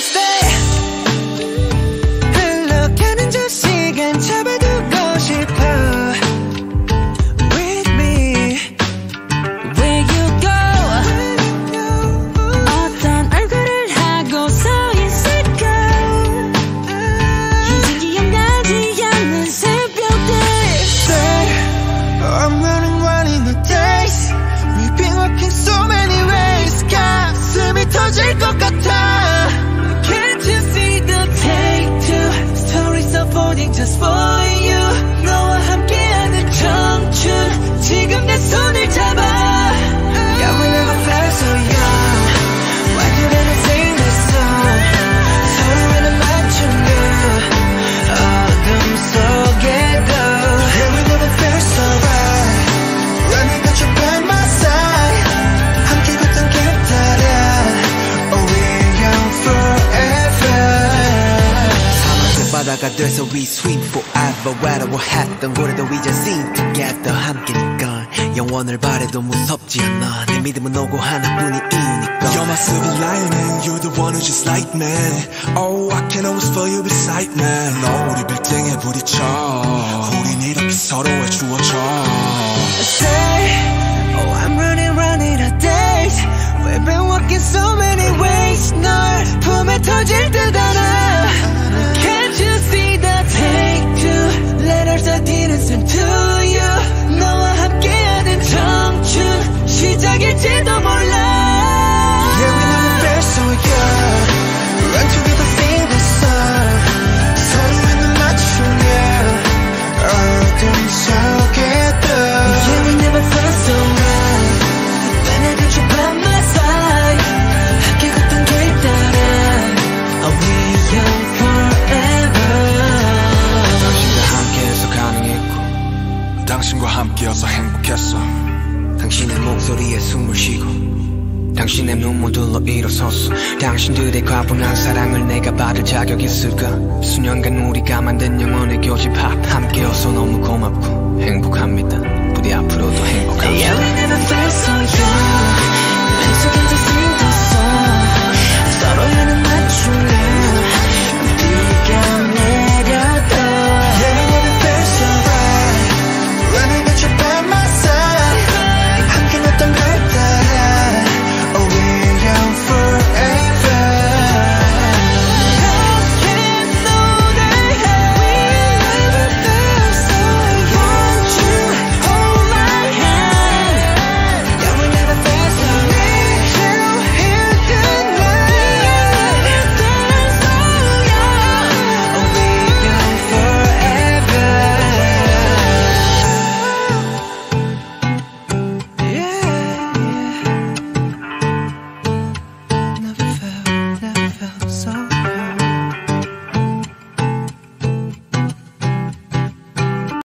understand. 하나가 돼서 we sweet forever 외로워했던 고래도 이제 sing together 함께니까 영원을 바래도 무섭지 않아 내 믿음은 오고 하나뿐인 이유니까 You're my silver lining You're the one who's just like me Oh I can always feel you beside me 너 우리 빌딩에 부딪혀 우린 이렇게 서로의 주어져 say Oh I'm running running a days We've been walking so many ways 널 품에 터질 당신과 함께여서 행복했어. 당신의 목소리에 숨을 쉬고 당신의 눈물들로 일어섰어 당신들의 과분한 사랑을 내가 받을 자격 있을까? 수년간 우리가 만든 영원의 교집합 함께여서 너무 고맙고 행복합니다. 부디 앞으로도 행복합시다